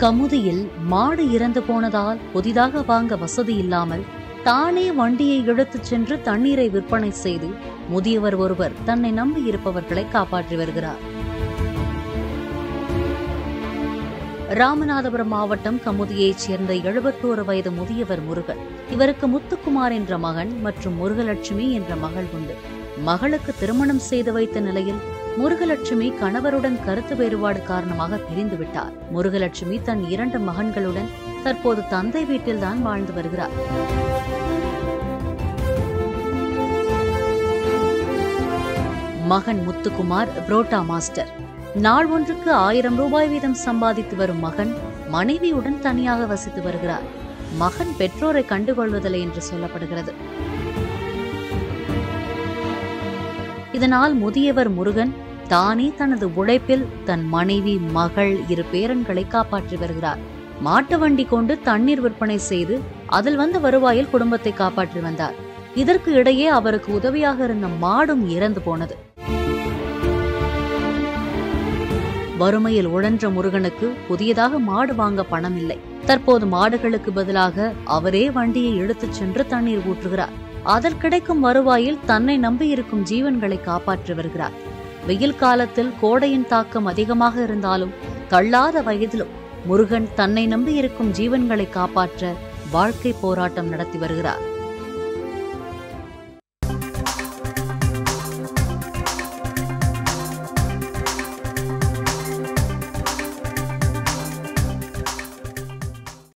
கமுதியில் மாடு இறந்து போனதால் புதிதாக வாங்க வசதி இல்லாமல் தானே வண்டியை இழுத்துச் சென்று தண்ணீரை விற்பனை செய்து முதியவர் ஒருவர் தன்னை நம்பி இருப்பவர்களை காப்பாற்றி வருகிறார். ராமநாதபுரம் மாவட்டம் கமுதியைச் சேர்ந்த எழுபத்தோரு வயது முதியவர் முருகன். இவருக்கு முத்துக்குமார் என்ற மகன் மற்றும் முருகலட்சுமி என்ற மகள் உண்டு. மகளுக்கு திருமணம் செய்து வைத்த நிலையில் முருகலட்சுமி கணவருடன் கருத்து வேறுபாடு காரணமாக பிரிந்து விட்டார் முருகலட்சுமி தன் இரண்டு மகன்களுடன் தற்போது தந்தை வீட்டில்தான் வாழ்ந்து வருகிறார். மகன் முத்துக்குமார் புரோட்டா மாஸ்டர். நாள் ஒன்றுக்கு ஆயிரம் ரூபாய் வீதம் சம்பாதித்து வரும் மகன் மனைவியுடன் தனியாக வசித்து வருகிறார். மகன் பெற்றோரை கண்டுகொள்வதில்லை என்று சொல்லப்படுகிறது. இதனால் முதியவர் முருகன் தானே தனது உழைப்பில் தன் மனைவி மகள் இரு பேரன்களை காப்பாற்றி வருகிறார். மாட்டு வண்டி கொண்டு தண்ணீர் விற்பனை செய்து அதில் வந்த வருவாயில் குடும்பத்தை காப்பாற்றி வந்தார். இதற்கு இடையே அவருக்கு உதவியாக இருந்த மாடும் இறந்து போனது. வறுமையில் உழன்ற முருகனுக்கு புதியதாக மாடு வாங்க பணம் இல்லை தற்போது மாடுகளுக்கு பதிலாக அவரே வண்டியை இழுத்துச் சென்று தண்ணீர் ஊற்றுகிறார். அதில் கிடைக்கும் வருவாயில் தன்னை நம்பியிருக்கும் ஜீவன்களை காப்பாற்றி வருகிறார். வெயில் காலத்தில் கோடையின் தாக்கம் அதிகமாக இருந்தாலும் தள்ளாத வயதிலும் முருகன் தன்னை நம்பியிருக்கும் ஜீவன்களை காப்பாற்ற வாழ்க்கை போராட்டம் நடத்தி வருகிறார்.